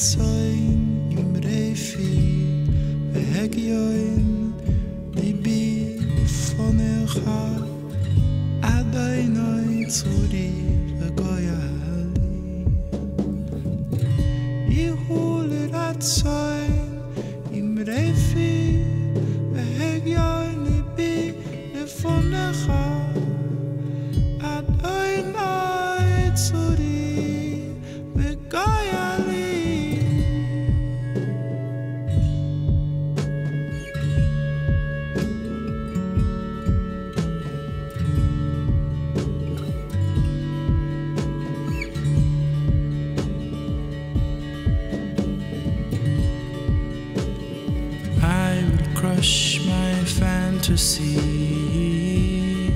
הצוין עם רפי והגיון ליבי לפונך עדיין צורי וגויה fantasy.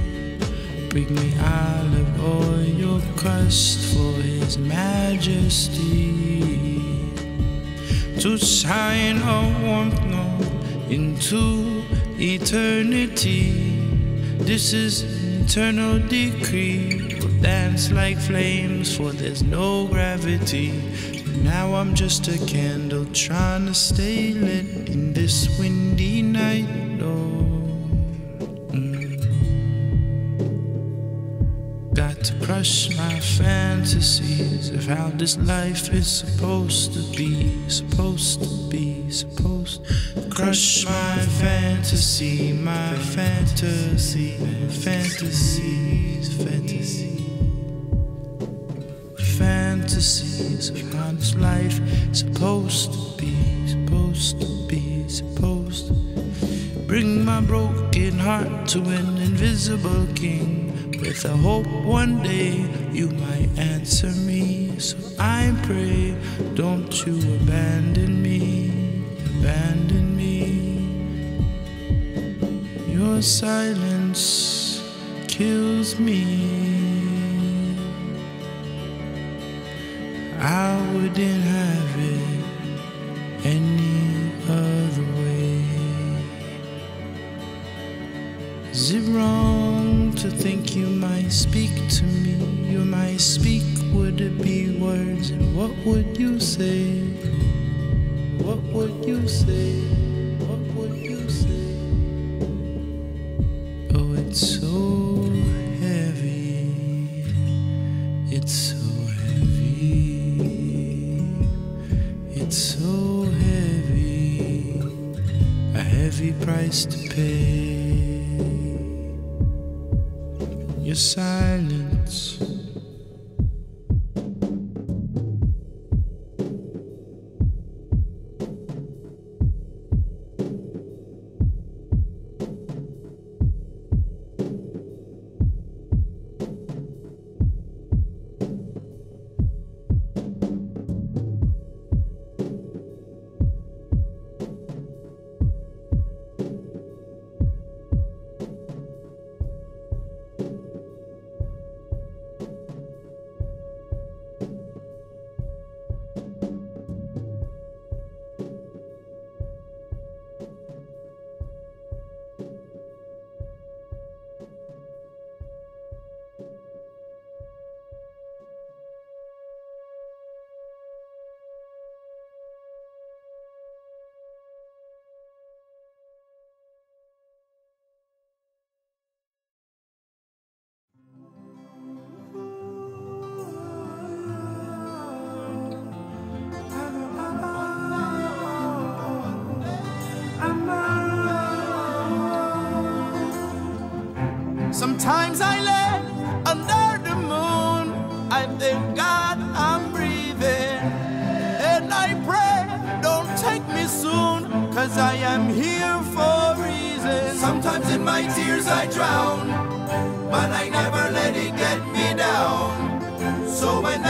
Bring me olive oil crust for His Majesty to shine a warmth no into eternity. This is eternal decree. We'll dance like flames, for there's no gravity. Now I'm just a candle trying to stay lit in this windy night. Oh. To crush my fantasies of how this life is supposed to be, supposed to be, supposed to crush my fantasy, my fantasy, fantasies, fantasies fantasies of how this life is supposed to be, supposed to be, supposed to bring my broken heart to an invisible king with a hope one day you might answer me. So I pray, don't you abandon me, abandon me. Your silence kills me. I wouldn't have it any other way. Is it wrong to think you might speak to me? You might speak, would it be words? And what would you say? What would you say? What would you say? Oh, it's so heavy. It's so heavy. It's so heavy. A heavy price to pay. Silence. Sometimes I lay under the moon. I thank God I'm breathing. And I pray, don't take me soon, cause I am here for a reason. Sometimes in my tears I drown, but I never let it get me down. So when